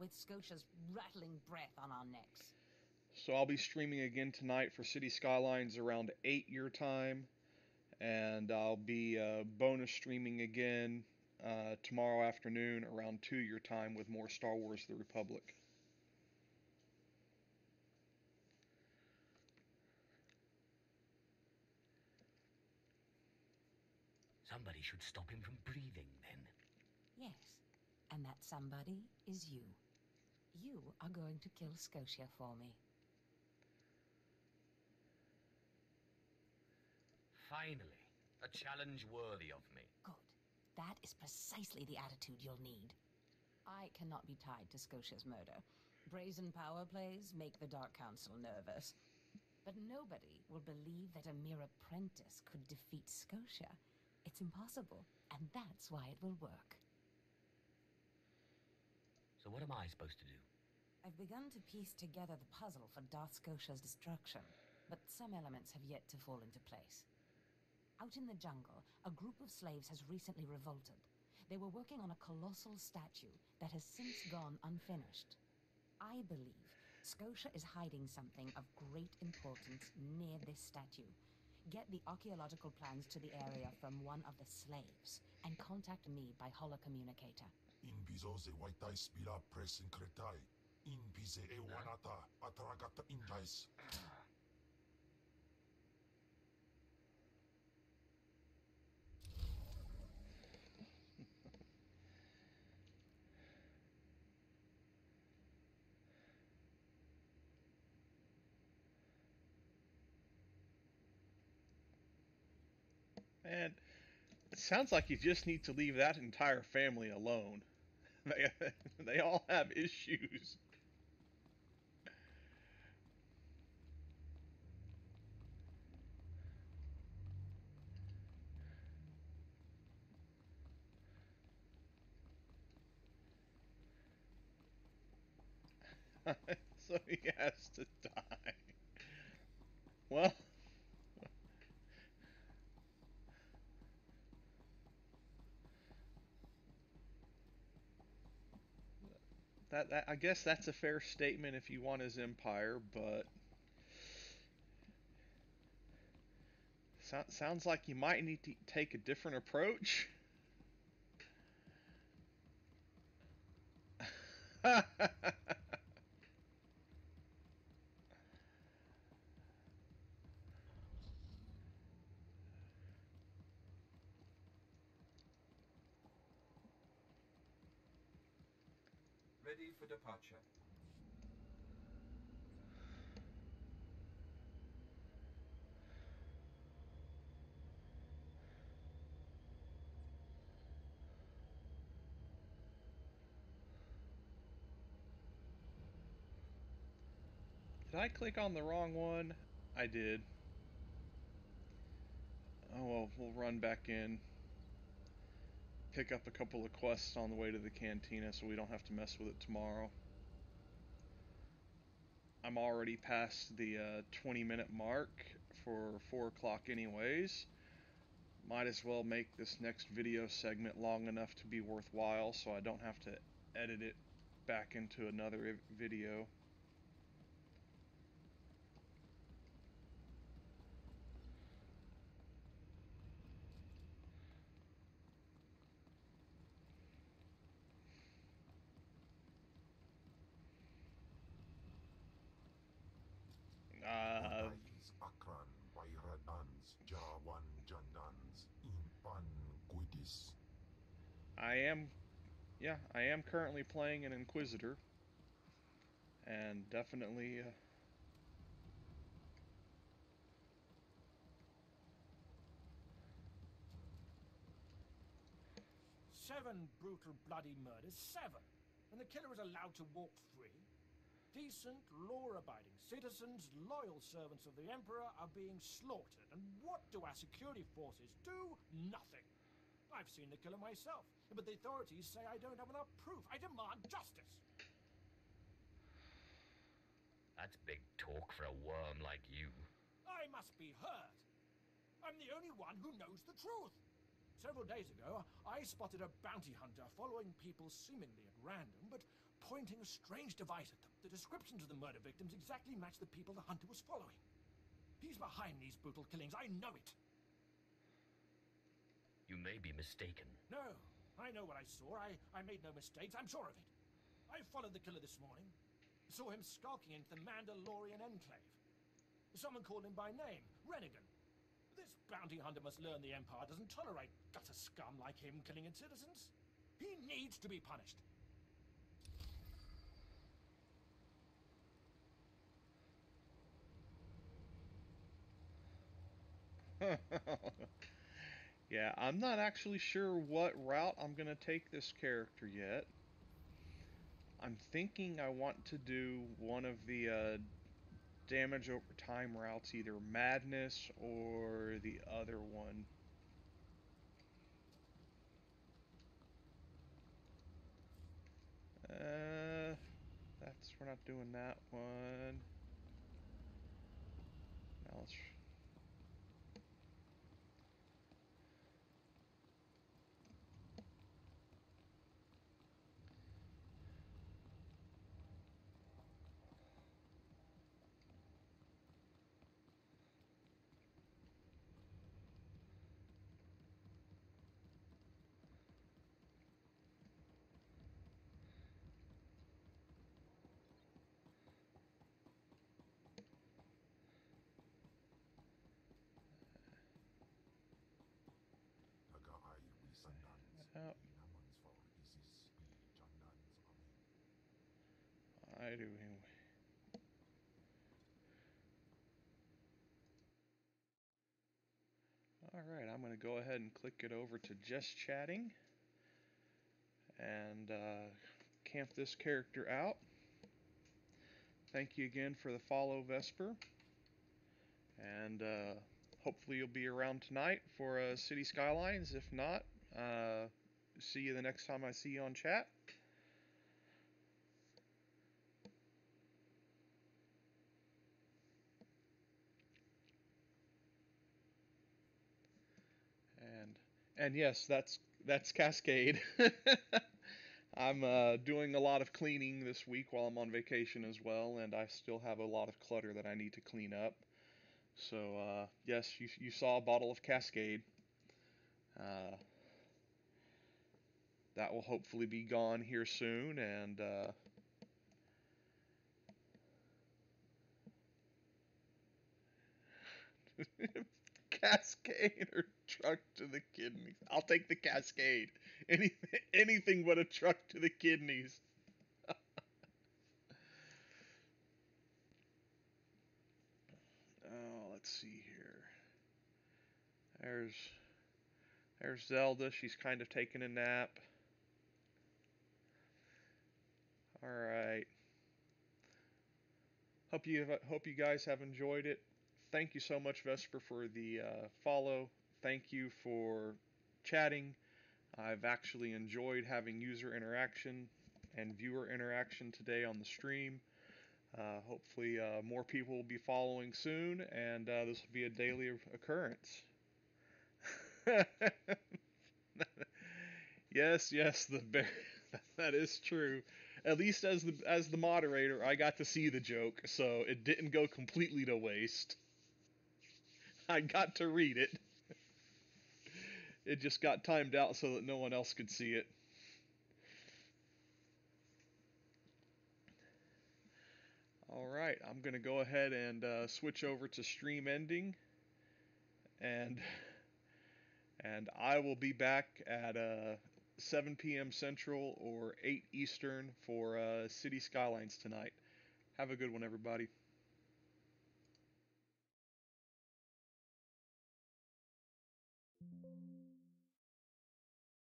with Skotia's rattling breath on our necks. So I'll be streaming again tonight for City Skylines around 8 your time. And I'll be uh, bonus streaming again uh, tomorrow afternoon around 2 your time with more Star Wars The Republic. Somebody should stop him from breathing, then. Yes, and that somebody is you. You are going to kill Skotia for me. Finally, a challenge worthy of me. Good. That is precisely the attitude you'll need. I cannot be tied to Skotia's murder. Brazen power plays make the Dark Council nervous. But nobody will believe that a mere apprentice could defeat Skotia. It's impossible, and that's why it will work. So what am I supposed to do? I've begun to piece together the puzzle for Darth Skotia's destruction, but some elements have yet to fall into place. Out in the jungle, a group of slaves has recently revolted. They were working on a colossal statue that has since gone unfinished. I believe Scotia is hiding something of great importance near this statue. Get the archaeological plans to the area from one of the slaves, and contact me by holocommunicator. In bizo ze waitai spira press in kretai. E wanata atragata. And it sounds like you just need to leave that entire family alone. They, they all have issues. so he has to die. Well, that, that I guess that's a fair statement if you want his empire, but so, sounds like you might need to take a different approach. Ready for departure. Did I click on the wrong one? I did. Oh well, we'll run back in. Pick up a couple of quests on the way to the cantina so we don't have to mess with it tomorrow. I'm already past the uh, 20 minute mark for 4 o'clock anyways. Might as well make this next video segment long enough to be worthwhile so I don't have to edit it back into another video. I am, yeah, I am currently playing an Inquisitor, and definitely, uh, Seven brutal, bloody murders. Seven. And the killer is allowed to walk free. Decent, law-abiding citizens, loyal servants of the Emperor are being slaughtered. And what do our security forces do? Nothing. I've seen the killer myself, but the authorities say I don't have enough proof. I demand justice. That's big talk for a worm like you. I must be heard. I'm the only one who knows the truth. Several days ago, I spotted a bounty hunter following people seemingly at random, but pointing a strange device at them. The descriptions of the murder victims exactly match the people the hunter was following. He's behind these brutal killings. I know it. You may be mistaken. No, I know what I saw. I, I made no mistakes. I'm sure of it. I followed the killer this morning. Saw him skulking into the Mandalorian enclave. Someone called him by name, Renegan. This bounty hunter must learn the Empire doesn't tolerate gutter scum like him killing its citizens. He needs to be punished. yeah, I'm not actually sure what route I'm going to take this character yet. I'm thinking I want to do one of the uh, damage over time routes, either Madness or the other one. Uh, that's, we're not doing that one. Now let's I do anyway. Alright, I'm going to go ahead and click it over to just chatting and uh, camp this character out. Thank you again for the follow, Vesper. And uh, hopefully you'll be around tonight for uh, City Skylines. If not, uh, see you the next time I see you on chat. And yes, that's that's Cascade. I'm uh, doing a lot of cleaning this week while I'm on vacation as well, and I still have a lot of clutter that I need to clean up. So uh, yes, you you saw a bottle of Cascade. Uh, that will hopefully be gone here soon, and uh, Cascade or truck to the kidneys. I'll take the Cascade. Anything, anything but a truck to the kidneys. oh, let's see here. There's, there's Zelda. She's kind of taking a nap. All right. Hope you hope you guys have enjoyed it. Thank you so much, Vesper, for the uh, follow. Thank you for chatting. I've actually enjoyed having user interaction and viewer interaction today on the stream. Uh, hopefully, uh, more people will be following soon, and uh, this will be a daily occurrence. yes, yes, the bear. that is true. At least as the as the moderator, I got to see the joke, so it didn't go completely to waste. I got to read it. It just got timed out so that no one else could see it. All right, I'm going to go ahead and uh, switch over to stream ending, and and I will be back at uh, 7 p.m. Central or 8 Eastern for uh, City Skylines tonight. Have a good one, everybody.